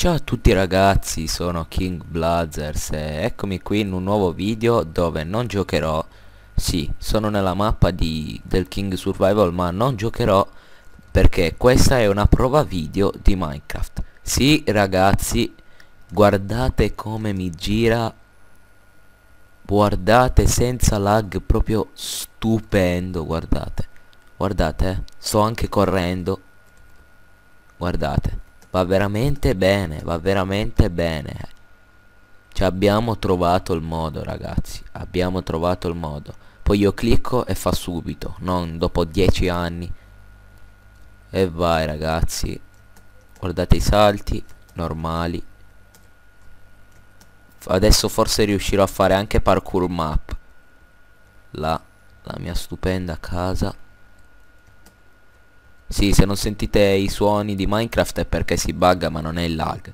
Ciao a tutti ragazzi, sono King Blazers e eccomi qui in un nuovo video dove non giocherò Sì, sono nella mappa di, del King Survival ma non giocherò perché questa è una prova video di Minecraft. Sì ragazzi, guardate come mi gira Guardate senza lag, proprio stupendo, guardate. Guardate, eh, sto anche correndo. Guardate Va veramente bene, va veramente bene. Ci abbiamo trovato il modo, ragazzi. Abbiamo trovato il modo. Poi io clicco e fa subito, non dopo 10 anni. E vai, ragazzi. Guardate i salti normali. Adesso forse riuscirò a fare anche parkour map. La, la mia stupenda casa. Sì, se non sentite i suoni di Minecraft è perché si bugga ma non è il lag.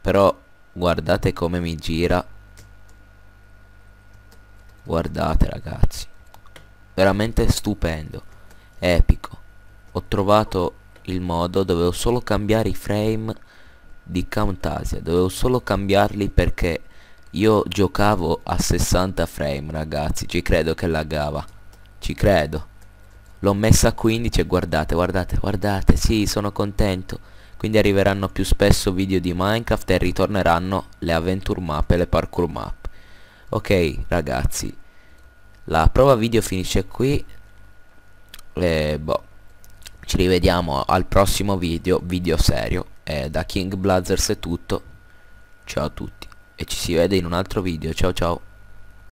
Però guardate come mi gira. Guardate ragazzi. Veramente stupendo. Epico. Ho trovato il modo, dovevo solo cambiare i frame di Camtasia. Dovevo solo cambiarli perché io giocavo a 60 frame ragazzi. Ci credo che laggava. Ci credo. L'ho messa a 15 e guardate, guardate, guardate, sì, sono contento. Quindi arriveranno più spesso video di Minecraft e ritorneranno le adventure map e le parkour map. Ok, ragazzi. La prova video finisce qui. E boh. Ci rivediamo al prossimo video, video serio. E da King Blazers è tutto. Ciao a tutti. E ci si vede in un altro video. Ciao ciao.